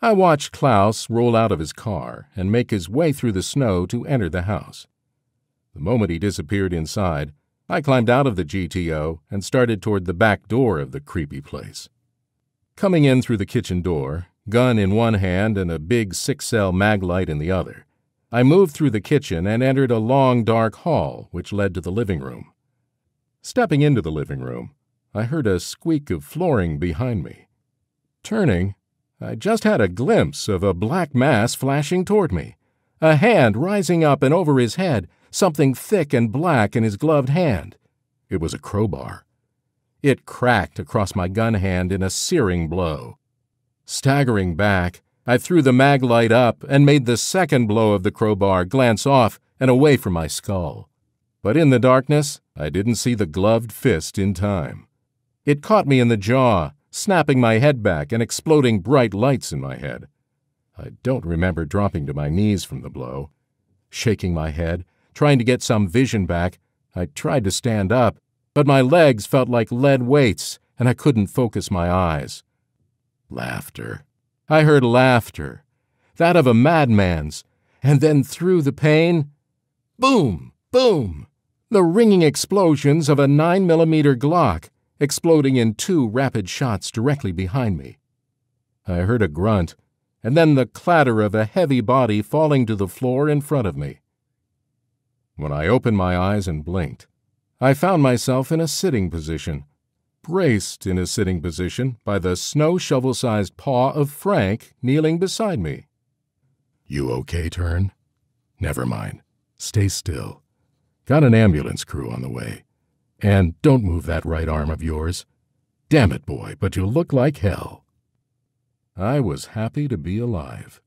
I watched Klaus roll out of his car and make his way through the snow to enter the house. The moment he disappeared inside, I climbed out of the GTO and started toward the back door of the creepy place. Coming in through the kitchen door, gun in one hand and a big six cell mag light in the other, I moved through the kitchen and entered a long, dark hall which led to the living room. Stepping into the living room, I heard a squeak of flooring behind me. Turning, I just had a glimpse of a black mass flashing toward me, a hand rising up and over his head, something thick and black in his gloved hand. It was a crowbar. It cracked across my gun hand in a searing blow. Staggering back, I threw the maglite up and made the second blow of the crowbar glance off and away from my skull. But in the darkness, I didn't see the gloved fist in time. It caught me in the jaw snapping my head back and exploding bright lights in my head. I don't remember dropping to my knees from the blow. Shaking my head, trying to get some vision back, I tried to stand up, but my legs felt like lead weights and I couldn't focus my eyes. Laughter. I heard laughter, that of a madman's, and then through the pain, boom, boom, the ringing explosions of a 9 millimeter Glock exploding in two rapid shots directly behind me. I heard a grunt, and then the clatter of a heavy body falling to the floor in front of me. When I opened my eyes and blinked, I found myself in a sitting position, braced in a sitting position by the snow shovel sized paw of Frank kneeling beside me. You okay, Turn? Never mind. Stay still. Got an ambulance crew on the way. And don't move that right arm of yours. Damn it, boy, but you look like hell. I was happy to be alive.